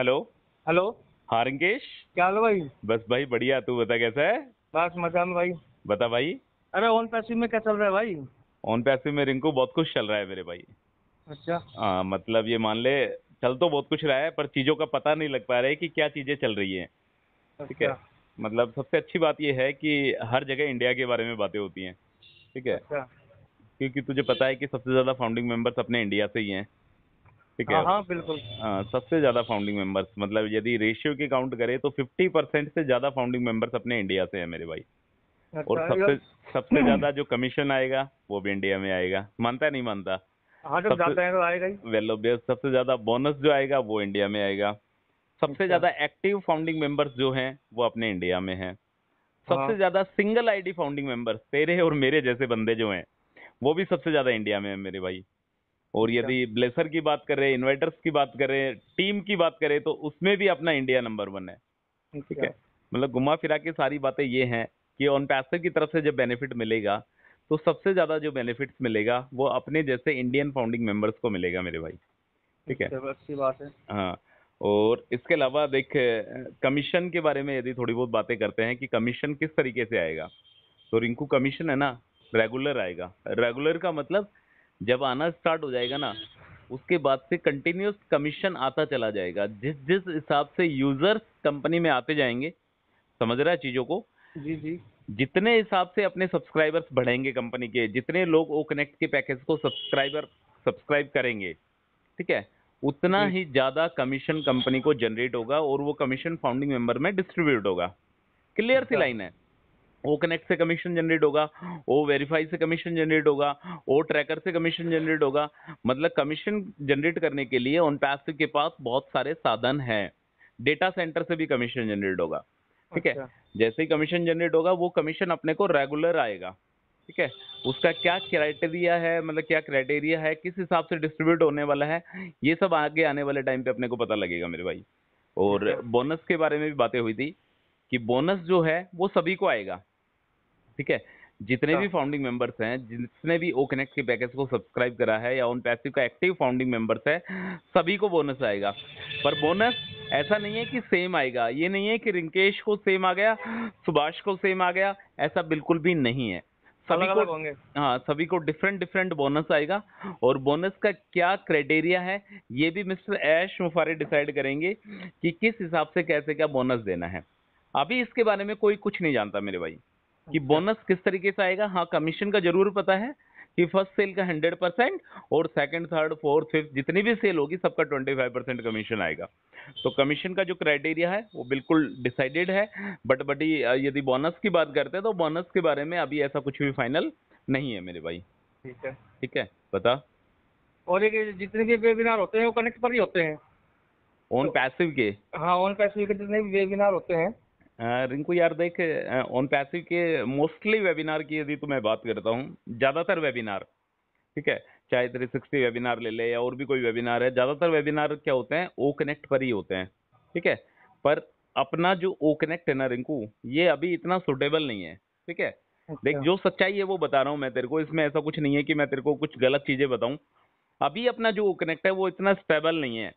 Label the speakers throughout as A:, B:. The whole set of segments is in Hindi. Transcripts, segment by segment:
A: हेलो।
B: हेलो।
A: हाँ रिंकेश?
B: क्या हाल भाई?
A: बस भाई बढ़िया। तू बता कैसा है?
B: बस मज़ा में भाई।
A: बता भाई।
B: अरे ऑन पैसिव में क्या चल रहा है भाई?
A: ऑन पैसे में रिंकू बहुत कुछ चल रहा है मेरे भाई।
B: अच्छा।
A: हाँ मतलब ये मान ले चल तो बहुत कुछ रहा है पर चीज़ों का पता नहीं लग पा रहा है कि क्या चीज़ें चल रही है। ठीक है?
B: अच्छा।
A: मतलब सबसे अच्छी बात ये है कि हर जगह इंडिया के बारे में बातें होती हैं। ठीक है?
B: अच्छा।
A: क्योंकि तुझे पता है कि सबसे ज़्यादा फाउंडिंग मेंबर्स अपने इंडिया से ही हैं। ठीक है?
B: हाँ हाँ बिल्कुल।
A: हाँ सबसे ज़्यादा फाउंडिंग मेंबर्स मतलब यदि रेशियो की काउंट करें तो 50 परसेंट से ज़्यादा फाउंडिंग मेंबर्स अपने इंडिया से हैं मेरे भाई। और
B: अच्छा
A: सबसे सबसे ज़्यादा जो कमीशन आएगा वो भी इंडिया में आएगा। मानता है नहीं मानता?
B: हाँ जब
A: सबसे-
B: जाते हैं तो आएगा ही।
A: वेल ऑब्वियस सबसे ज़्यादा बोनस जो आएगा वो इंडिया में आएगा। सबसे
B: अच्छा।
A: ज़्यादा एक्टिव फाउंडिंग मेंबर्स जो हैं वो अपने इंडिया में हैं। सबसे
B: हाँ।
A: ज़्यादा सिंगल आईडी फाउंडिंग मेंबर्स तेरे और मेरे जैसे बंदे जो हैं वो भी सबसे ज़्यादा इंडिया में है मेरे भाई। और
B: अच्छा।
A: यदि ब्लेसर की बात करें इन्वर्टर्स की बात करें टीम की बात करें तो उसमें भी अपना इंडिया नंबर वन है। ठीक है? मतलब घुमा फिरा के सारी बातें ये हैं कि ऑन पैसिव की तरफ़ से जब बेनिफिट मिलेगा तो सबसे ज़्यादा जो बेनिफिट्स मिलेगा वो अपने जैसे इंडियन फाउंडिंग मेंबर्स को मिलेगा मेरे भाई। ठीक है?
B: अच्छा, अच्छी बात है।
A: हाँ और इसके अलावा देख कमीशन के बारे में यदि थोड़ी बहुत बातें करते हैं कि कमीशन किस तरीके से आएगा। तो रिंकू कमीशन है ना रेगुलर आएगा। रेगुलर का मतलब जब आना स्टार्ट हो जाएगा ना उसके बाद से कंटिन्यूस कमीशन आता चला जाएगा। जिस जिस हिसाब से यूज़र्स कंपनी में आते जाएँगे समझ रहा है चीज़ों को?
B: जी जी।
A: जितने हिसाब से अपने सब्सक्राइबर्स बढ़ेंगे कंपनी के जितने लोग ओ कनेक्ट के पैकेज को सब्सक्राइबर सब्सक्राइब करेंगे ठीक है? उतना ही ज़्यादा कमीशन कंपनी को जनरेट होगा और वो कमीशन फाउंडिंग मेंबर में डिस्ट्रीब्यूट होगा। क्लियर सी
B: अच्छा।
A: लाइन है। ओ कनेक्ट से कमीशन जनरेट होगा ओ वेरीफाई से कमीशन जनरेट होगा ओ ट्रैकर से कमीशन जनरेट होगा। मतलब कमीशन जनरेट करने के लिए उन पैसिव के पास बहुत सारे साधन हैं। डेटा सेंटर से भी कमीशन जनरेट होगा ठीक है?
B: अच्छा,
A: जैसे ही कमीशन जनरेट होगा वो कमीशन अपने को रेगुलर आएगा ठीक है? उसका क्या क्राइटेरिया है मतलब क्या क्राइटेरिया है किस हिसाब से डिस्ट्रीब्यूट होने वाला है ये सब आगे आने वाले टाइम पे अपने को पता लगेगा मेरे भाई। और। बोनस के बारे में भी बातें हुई थी कि बोनस जो है वो सभी को आएगा। ठीक है? जितने भी
B: अच्छा।
A: फाउंडिंग मेंबर्स हैं जिसने भी ओ कनेक्ट के पैकेज को सब्सक्राइब करा है या ऑन पैसिव का एक्टिव फाउंडिंग मेंबर्स है सभी को बोनस आएगा। पर बोनस ऐसा नहीं है कि सेम आएगा। ये नहीं है कि रिंकेश को सेम आ गया सुभाष को सेम आ गया ऐसा बिल्कुल भी नहीं है। सभी को
B: होंगे।
A: हाँ सभी को डिफरेंट डिफरेंट बोनस आएगा। और बोनस का क्या क्राइटेरिया है ये भी मिस्टर ऐश मुफारे डिसाइड करेंगे कि किस हिसाब से कैसे क्या बोनस देना है। अभी इसके बारे में कोई कुछ नहीं जानता मेरे भाई। कि। बोनस किस तरीके से आएगा? हाँ कमीशन का ज़रूर पता है कि फ़र्स्ट सेल का हंड्रेड परसेंट और सेकंड थर्ड फोर्थ फिफ्थ जितनी भी सेल होगी सबका ट्वेंटी फाइव परसेंट कमीशन आएगा। तो कमीशन का जो क्राइटेरिया है वो बिल्कुल डिसाइडेड है। बट बट यदि बोनस की बात करते हैं तो बोनस के बारे में अभी ऐसा कुछ भी फाइनल नहीं है मेरे भाई।
B: ठीक है।
A: ठीक है? बता।
B: और ये जितने भी वेबिनार होते हैं वो कनेक्ट पर ही होते हैं।
A: ऑन पैसिव के?
B: हाँ ऑन पैसिव के जितने भी वेबिनार होते हैं
A: रिंकू यार देख ऑन पैसिव के मोस्टली वेबिनार की यदि तो मैं बात करता हूँ ज़्यादातर वेबिनार ठीक है? चाहे थ्री सिक्सटी वेबिनार ले ले या और भी कोई वेबिनार है ज़्यादातर वेबिनार क्या होते हैं? ओ कनेक्ट पर ही होते हैं ठीक है? पर अपना जो ओ कनेक्ट है ना रिंकू ये अभी इतना सुटेबल नहीं है ठीक है? देख
B: अच्छा,
A: जो सच्चाई है वो बता रहा हूँ मैं तेरे को इसमें ऐसा कुछ नहीं है कि मैं तेरे को कुछ गलत चीज़ें बताऊँ। अभी अपना जो कनेक्ट है वो इतना स्टेबल नहीं है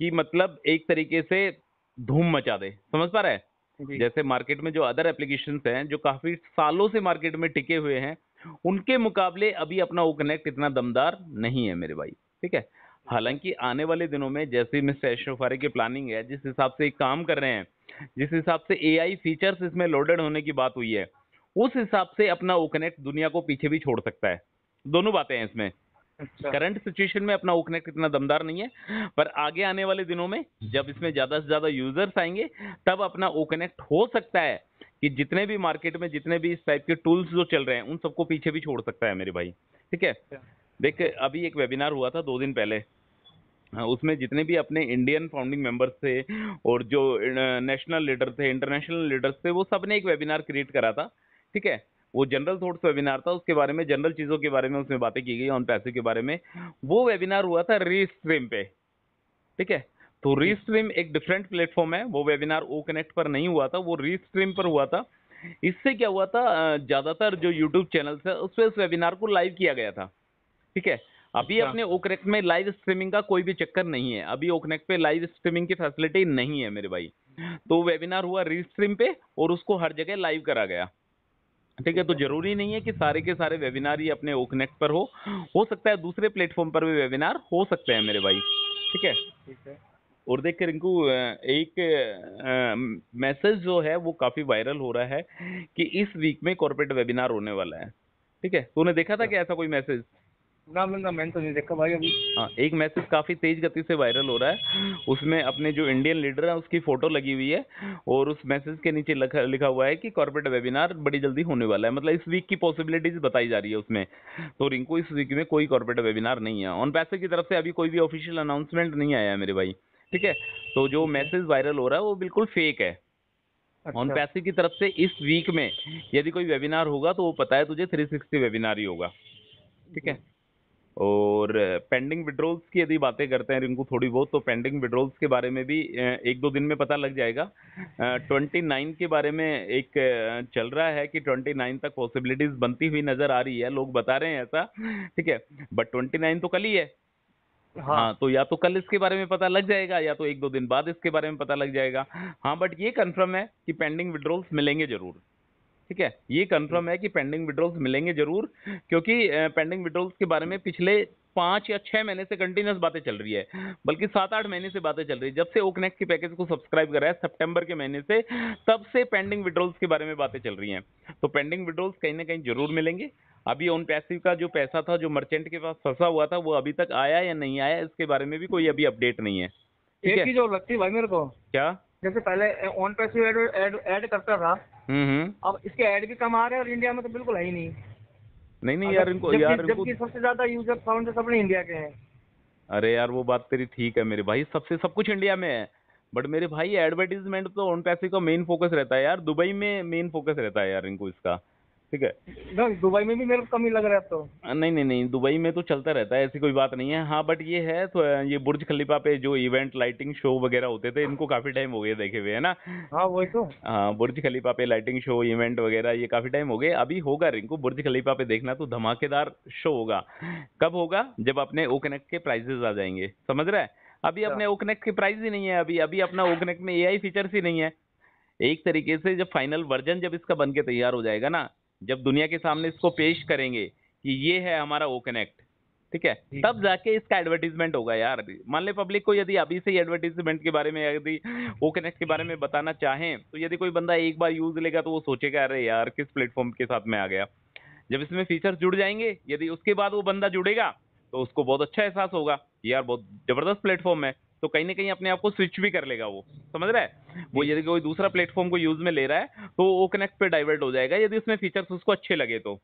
A: कि मतलब एक तरीके से धूम मचा दे समझ पा रहा है? जैसे मार्केट में जो अदर एप्लीकेशन हैं, जो काफ़ी सालों से मार्केट में टिके हुए हैं, उनके मुकाबले अभी अपना वो कनेक्ट इतना दमदार नहीं है मेरे भाई, ठीक है? हालाँकि आने वाले दिनों में जैसे मिस्टर एशोफारे की प्लानिंग है, जिस हिसाब से काम कर रहे हैं, जिस हिसाब से एआई फीचर्स इसमें लोडेड होने की बात हुई है, उस हिसाब से अपना वो कनेक्ट दुनिया को पीछे भी छोड़ सकता है। दोनों बातें हैं इसमें। करंट सिचुएशन में अपना वो कनेक्ट इतना दमदार नहीं है पर आगे आने वाले दिनों में जब इसमें ज़्यादा से ज़्यादा यूज़र्स आएँगे तब अपना ओ कनेक्ट हो सकता है कि जितने भी मार्केट में जितने भी इस टाइप के टूल्स जो चल रहे हैं उन सबको पीछे भी छोड़ सकता है मेरे भाई। ठीक है? देख अभी एक वेबिनार हुआ था दो दिन पहले। हाँ, उसमें जितने भी अपने इंडियन फाउंडिंग मेंबर्स थे और जो नेशनल लीडर थे इंटरनेशनल लीडर्स थे वो सबने एक वेबिनार क्रिएट करा था। ठीक है? वो जनरल थॉट्स वेबिनार था उसके बारे में जनरल चीज़ों के बारे में उसमें बातें की गई ऑन पैसे के बारे में। वो वेबिनार हुआ था रीस्ट्रीम पे ठीक है? तो रीस्ट्रीम एक डिफरेंट प्लेटफॉर्म है वो वेबिनार ओ कनेक्ट पर नहीं हुआ था वो रीस्ट्रीम पर हुआ था। इससे क्या हुआ था ज़्यादातर जो यूट्यूब चैनल्स है उस पर उस वेबिनार को लाइव किया गया था ठीक है? अभी
B: अच्छा।
A: अपने ओकनेक्ट में लाइव स्ट्रीमिंग का कोई भी चक्कर नहीं है अभी ओकनेक्ट पे लाइव स्ट्रीमिंग की फैसिलिटी नहीं है मेरे भाई। तो वेबिनार हुआ रीस्ट्रीम पे और उसको हर जगह लाइव करा गया। ठीक है तो ज़रूरी नहीं है कि सारे के सारे वेबिनार ही अपने ओकनेक्ट पर हो। हो सकता है दूसरे प्लेटफॉर्म पर भी वेबिनार हो सकते हैं मेरे भाई। ठीक है?
B: ठीक है।
A: और देख रिंकू एक मैसेज जो है वो काफ़ी वायरल हो रहा है कि इस वीक में कॉर्पोरेट वेबिनार होने वाला है। ठीक है? तूने देखा था कि ऐसा कोई मैसेज
B: ना मैंने मैंने तो नहीं देखा भाई अभी।
A: हाँ एक मैसेज काफ़ी तेज गति से वायरल हो रहा है। उसमें अपने जो इंडियन लीडर है उसकी फ़ोटो लगी हुई है और उस मैसेज के नीचे लिखा लिखा हुआ है कि कॉर्पोरेट वेबिनार बड़ी जल्दी होने वाला है। मतलब इस वीक की पॉसिबिलिटीज बताई जा रही है उसमें। तो रिंकू इस वीक में कोई कॉर्पोरेट वेबिनार नहीं है। ऑन पैसे की तरफ़ से अभी कोई भी ऑफिशियल अनाउंसमेंट नहीं आया है मेरे भाई। ठीक है? तो जो मैसेज वायरल हो रहा है वो बिल्कुल फेक है। ऑन
B: अच्छा
A: पैसे की तरफ़ से इस वीक में यदि कोई वेबिनार होगा तो वो पता है तुझे 360 वेबिनार ही होगा। ठीक है? और पेंडिंग विड्रॉल्स की यदि बातें करते हैं रिंकू थोड़ी बहुत तो पेंडिंग विड्रॉल्स के बारे में भी एक दो दिन में पता लग जाएगा। ट्वेंटी नाइन के बारे में एक चल रहा है कि ट्वेंटी नाइन तक पॉसिबिलिटीज बनती हुई नज़र आ रही है। लोग बता रहे हैं ऐसा ठीक है? बट ट्वेंटी नाइन तो कल ही है।
B: हाँ।
A: हाँ तो या तो कल इसके बारे में पता लग जाएगा या तो एक दो दिन बाद इसके बारे में पता लग जाएगा। हाँ बट ये कंफर्म है कि पेंडिंग विड्रॉल्स मिलेंगे ज़रूर। ठीक है? ये कंफर्म है कि पेंडिंग विड्रॉल्स मिलेंगे ज़रूर क्योंकि पेंडिंग विड्रॉल्स के बारे में पिछले पाँच या छह महीने से कंटिन्यूस बातें चल रही है बल्कि सात आठ महीने से बातें चल रही है। जब से ओकनेक्ट के पैकेज को सब्सक्राइब करा है सितंबर के महीने से तब से पेंडिंग विड्रॉल्स के बारे में बातें चल रही हैं। तो पेंडिंग विड्रॉल्स कहीं ना कहीं ज़रूर मिलेंगे। अभी ऑन पैसिव का जो पैसा था जो मर्चेंट के पास फंसा हुआ था वो अभी तक आया या नहीं आया इसके बारे में भी कोई अभी अपडेट नहीं है। ठीक
B: एक
A: है?
B: और लगती भाई मेरे को।
A: क्या?
B: जैसे पहले ऑन पैसिव एड एड करता था।
A: हम्म हम्म।
B: अब इसके एड भी कम आ रहे हैं और इंडिया में तो बिल्कुल है ही नहीं।
A: नहीं नहीं यार इनको यार इनको
B: जबकि सबसे ज़्यादा यूज़र फाउंड अपने इंडिया के हैं।
A: अरे यार वो बात तेरी ठीक है मेरे भाई। सबसे सब कुछ इंडिया में है। बट मेरे भाई एडवर्टीजमेंट तो ऑन पैसे का मेन फोकस रहता है यार। दुबई में मेन फोकस रहता है यार इनको इसका। ठीक है?
B: ना, दुबई में भी मेरे को कम लग रहा है तो।
A: नहीं नहीं नहीं दुबई में तो चलता रहता है ऐसी कोई बात नहीं है। हाँ बट ये है तो ये बुर्ज खलीफा पे जो इवेंट लाइटिंग शो वगैरह होते थे इनको काफ़ी टाइम हो गए देखे हुए है ना?
B: हाँ वही तो।
A: हाँ बुर्ज खलीफा पे लाइटिंग शो इवेंट वगैरह ये काफ़ी टाइम हो गए। अभी होगा रिंकू बुर्ज खलीफा पे देखना तो धमाकेदार शो होगा। कब होगा? जब अपने ओ कनेक्ट के प्राइजेस आ जाएँगे। समझ रहा है? अभी अपने ओ कनेक्ट के प्राइस ही नहीं है अभी। अभी अपना ओ कनेक्ट में एआई फीचर्स ही नहीं है। एक तरीके से जब फाइनल वर्जन जब इसका बन के तैयार हो जाएगा ना जब दुनिया के सामने इसको पेश करेंगे कि ये है हमारा ओ कनेक्ट ठीक है? तब जाके इसका एडवर्टीजमेंट होगा यार। मान ले पब्लिक को यदि अभी से ही एडवर्टीजमेंट के बारे में यदि ओ कनेक्ट के बारे में बताना चाहें तो यदि कोई बंदा एक बार यूज़ लेगा तो वो सोचेगा अरे यार किस प्लेटफॉर्म के साथ में आ गया? जब इसमें फीचर्स जुड़ जाएँगे यदि उसके बाद वो बंदा जुड़ेगा तो उसको बहुत अच्छा एहसास होगा यार बहुत ज़बरदस्त प्लेटफॉर्म है। तो कहीं ना कहीं अपने आप को स्विच भी कर लेगा वो। समझ रहा है? वो यदि कोई दूसरा प्लेटफॉर्म को यूज़ में ले रहा है तो वो कनेक्ट पे डाइवर्ट हो जाएगा यदि उसमें फीचर्स उसको अच्छे लगे तो।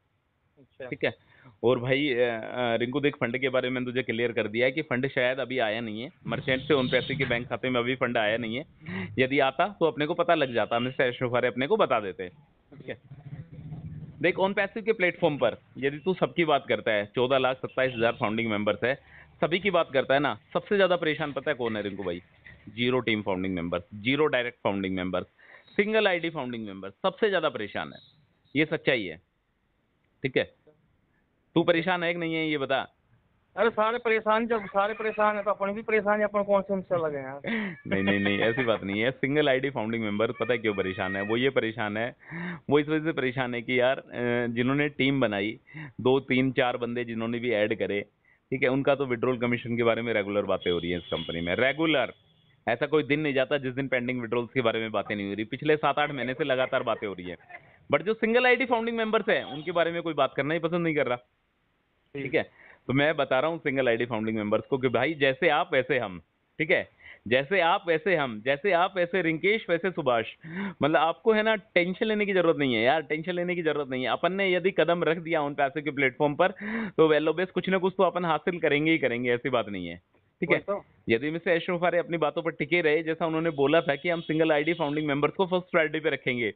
B: अच्छा।
A: ठीक है? और भाई रिंकू देख फंड के बारे में तुझे क्लियर कर दिया है कि फंड शायद अभी आया नहीं है। मर्चेंट से उन पैसे के बैंक खाते में अभी फंड आया नहीं है। यदि आता तो अपने को पता लग जाता मिस्टर एशोफारे अपने को बता देते। ठीक है? देख ऑन पैसिव के प्लेटफॉर्म पर यदि तू सबकी बात करता है चौदह लाख सत्ताईस हज़ार फाउंडिंग मेंबर्स है सभी की बात करता है ना सबसे ज़्यादा परेशान पता है कौन है रिंकू भाई? Zero team founding members zero direct founding members single ID founding members सबसे ज़्यादा परेशान है। ये सच्चाई है। ठीक है? तू परेशान है कि नहीं है ये बता?
B: अरे सारे परेशान जब सारे परेशान है तो अपन भी परेशान है अपन कौन से उनसे लगे हैं यार?
A: नहीं नहीं नहीं ऐसी बात नहीं है। सिंगल आईडी फाउंडिंग मेंबर पता है क्यों परेशान है? वो ये परेशान है वो इस वजह से परेशान है कि यार जिन्होंने टीम बनाई दो तीन चार बंदे जिन्होंने भी ऐड करे ठीक है, उनका तो विड्रोल कमीशन के बारे में रेगुलर बातें हो रही है इस कंपनी में। रेगुलर ऐसा कोई दिन नहीं जाता जिस दिन पेंडिंग विड्रोल्स के बारे में बातें नहीं हो रही। पिछले सात आठ महीने से लगातार बातें हो रही है। बट जो सिंगल आईडी फाउंडिंग मेंबर्स है, उनके बारे में कोई बात करना ही पसंद नहीं कर रहा। ठीक है? तो मैं बता रहा हूँ सिंगल आईडी फाउंडिंग मेंबर्स को कि भाई, जैसे आप, वैसे हम। ठीक है? जैसे आप वैसे हम जैसे आप वैसे रिंकेश वैसे सुभाष। मतलब आपको है ना टेंशन लेने की ज़रूरत नहीं है यार टेंशन लेने की ज़रूरत नहीं है। अपन ने यदि कदम रख दिया उन पैसे के प्लेटफॉर्म पर तो वेलोबेस कुछ ना कुछ तो अपन हासिल करेंगे ही करेंगे ऐसी बात नहीं है। ठीक है?
B: तो।
A: यदि मिस्टर एशोफारे अपनी बातों पर टिके रहे जैसा उन्होंने बोला था कि हम सिंगल आईडी फाउंडिंग मेंबर्स को फ़र्स्ट प्रायोरिटी पे रखेंगे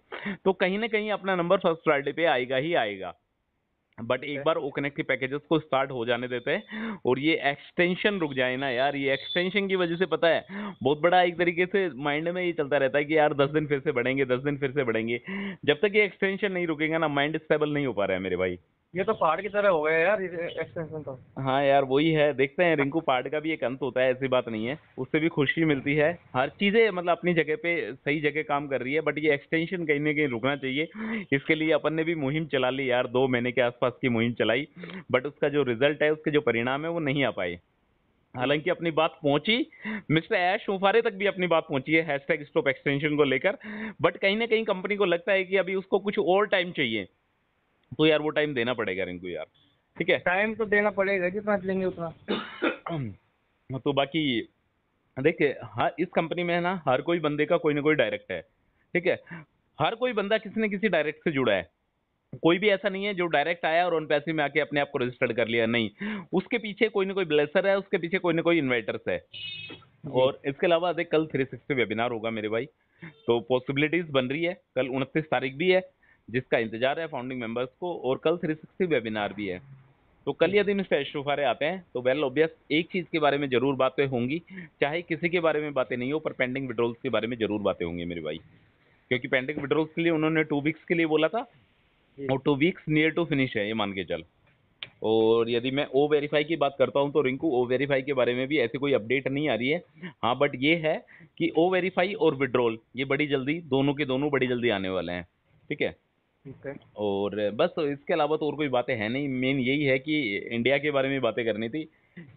A: तो कहीं ना कहीं अपना नंबर फ़र्स्ट प्रायोरिटी पे आएगा ही आएगा। बट एक बार ओ कनेक्ट के पैकेजेस को स्टार्ट हो जाने देते हैं और ये एक्सटेंशन रुक जाए ना यार ये एक्सटेंशन की वजह से पता है बहुत बड़ा एक तरीके से माइंड में ये चलता रहता है कि यार दस दिन फिर से बढ़ेंगे दस दिन फिर से बढ़ेंगे। जब तक ये एक्सटेंशन नहीं रुकेगा ना माइंड स्टेबल नहीं हो पा रहा है मेरे भाई।
B: ये तो पहाड़ की तरह हो गया यार एक्सटेंशन तो।
A: हाँ यार, वही है। देखते हैं, रिंकू पहाड़ का भी एक अंत होता है, ऐसी बात नहीं है। उससे भी खुशी मिलती है। हर चीज़ें मतलब अपनी जगह पे सही जगह काम कर रही है बट ये एक्सटेंशन कहीं ना कहीं रुकना चाहिए। इसके लिए अपन ने भी मुहिम चला ली यार, दो महीने के आसपास की मुहिम चलाई बट उसका जो रिज़ल्ट है, उसके जो परिणाम है, वो नहीं आ पाए। हालाँकि अपनी बात पहुँची। मिस्टर ऐश मुफारे तक भी अपनी बात पहुँची है हैशटैग स्टॉप एक्सटेंशन को लेकर। बट कहीं ना कहीं कंपनी को लगता है कि अभी उसको कुछ और टाइम चाहिए। तो यार वो टाइम देना पड़ेगा रिंकू यार। ठीक है?
B: टाइम तो देना पड़ेगा जितना लेंगे उतना।
A: तो बाकी देखिए हर इस कंपनी में है ना हर कोई बंदे का कोई ना कोई डायरेक्ट है। ठीक है? हर कोई बंदा किसी न किसी डायरेक्ट से जुड़ा है। कोई भी ऐसा नहीं है जो डायरेक्ट आया और उन पैसे में आके अपने आप को रजिस्टर्ड कर लिया। नहीं उसके पीछे कोई ना कोई ब्लेसर है उसके पीछे कोई ना कोई इन्वर्टर्स है। और इसके अलावा देख कल 360 वेबिनार होगा मेरे भाई। तो पॉसिबिलिटीज बन रही है। कल उनतीस तारीख भी है। जिसका इंतज़ार है फाउंडिंग मेंबर्स को और कल 360 वेबिनार भी है। तो कल यदि मिस्टर शुफारे आते हैं तो वेल ऑब्वियस एक चीज़ के बारे में ज़रूर बातें होंगी। चाहे किसी के बारे में बातें नहीं हो पर पेंडिंग विड्रॉल्स के बारे में ज़रूर बातें होंगी मेरे भाई। क्योंकि पेंडिंग विड्रॉल्स के लिए उन्होंने टू वीक्स के लिए बोला था और two weeks near to finish है ये मान के चल। और यदि मैं ओ वेरीफाई की बात करता हूँ तो रिंकू ओ वेरीफाई के बारे में भी ऐसी कोई अपडेट नहीं आ रही है। हाँ बट ये है कि ओ वेरीफाई और विड्रॉल ये बड़ी जल्दी दोनों के दोनों बड़ी जल्दी आने वाले है।
B: ठीक है?
A: और बस इसके अलावा तो और कोई बातें हैं नहीं। मेन यही है कि इंडिया के बारे में बातें करनी थी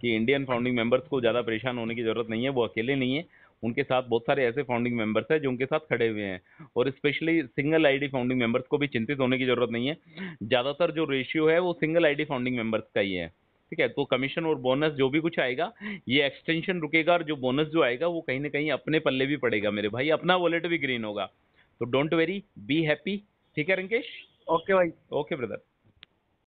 A: कि इंडियन फाउंडिंग मेंबर्स को ज़्यादा परेशान होने की ज़रूरत नहीं है, वो अकेले नहीं है। उनके साथ बहुत सारे ऐसे फाउंडिंग मेंबर्स हैं जो उनके साथ खड़े हुए हैं। और specially single ID founding members को भी चिंतित होने की ज़रूरत नहीं है। ज़्यादातर जो रेशियो है वो सिंगल आईडी फाउंडिंग मेंबर्स का ही है। ठीक है तो कमीशन और बोनस जो भी कुछ आएगा, ये एक्सटेंशन रुकेगा और जो बोनस जो आएगा वो कहीं ना कहीं अपने पल्ले भी पड़ेगा मेरे भाई। अपना वॉलेट भी ग्रीन होगा। तो डोंट वेरी बी हैप्पी ठीक है रिंकेश
B: ओके भाई
A: ओके ब्रदर